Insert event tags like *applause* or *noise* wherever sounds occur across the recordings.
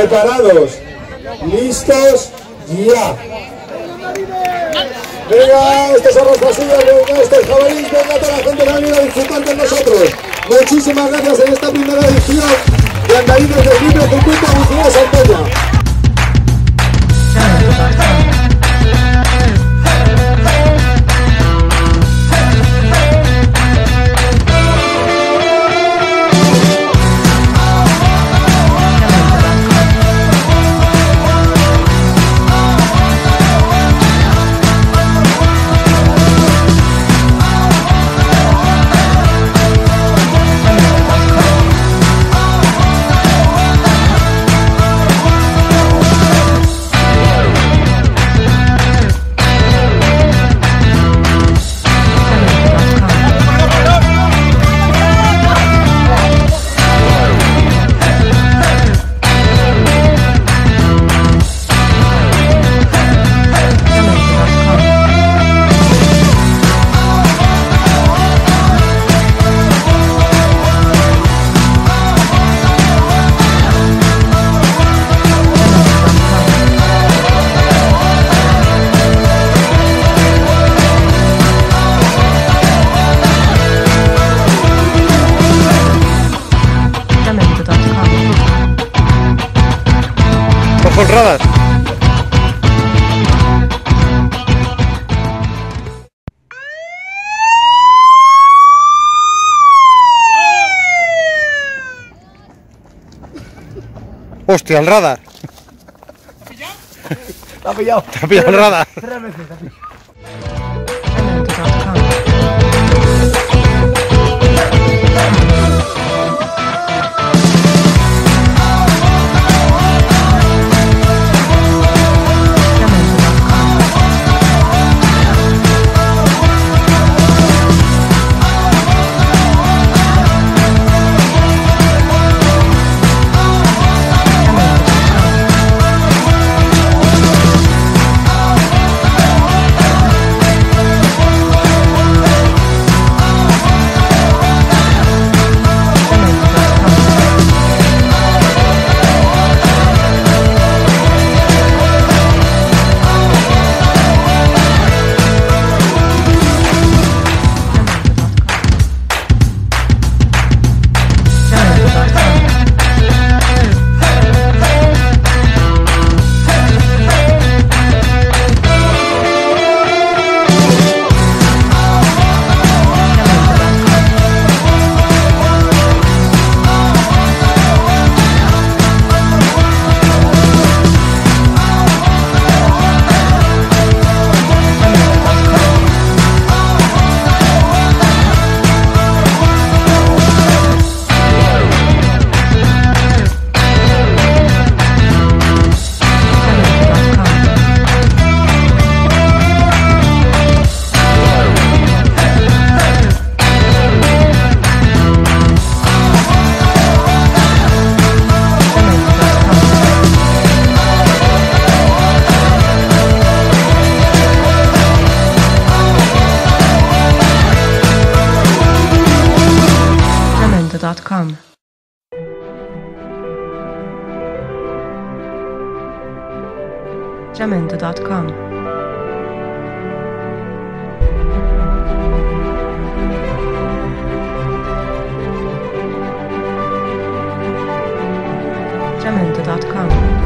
Preparados. Listos. Ya. Venga, estos son los pasillos, venga, estos jabalíes, venga, toda la gente que ha venido a disfrutar con nosotros. Muchísimas gracias en esta primera edición de Andalucía del Libre Circuito Agustín Santoña. Radar. Hostia, el radar. Te ha pillado. Te ha pillado el radar. Tres veces te ha pillado. Jamendo.com. Jamendo.com.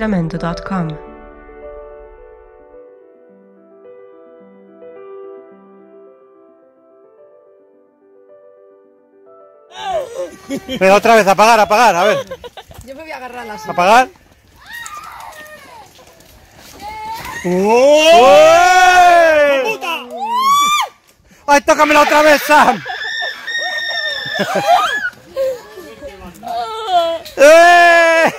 jamendo.com. Venga, otra vez, apagar, apagar, a ver. Yo me voy a agarrar la silla. ¿Apagar? ¡Uy! ¡Puta! ¡Ay, tócamela otra vez, Sam! *laughs* ¡Eh!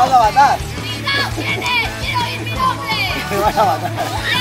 Vamos a matar. ¡Mira, viene! ¡Quiero ir, mira, hombre! ¡Me van a matar!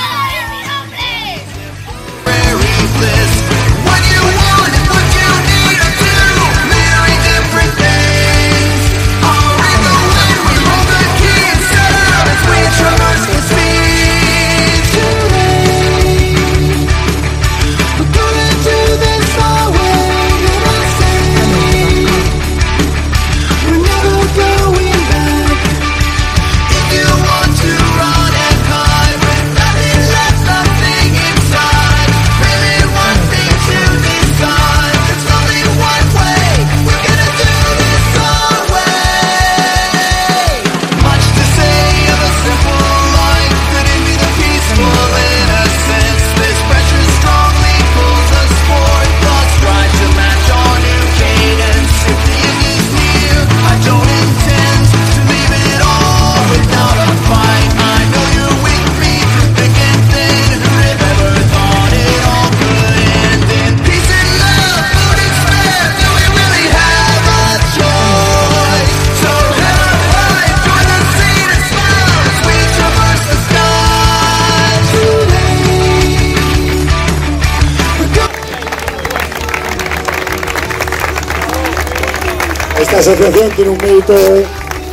esta asociación tiene un mérito de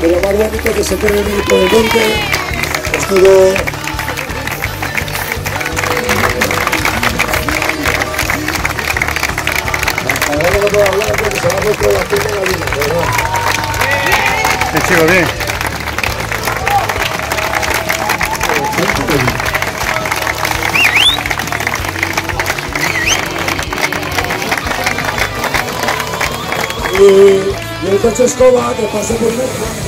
lo más bonito que se tiene el mérito del monte. Estuvo Este chico bien. Y E aí, Francisco Lagra, passando por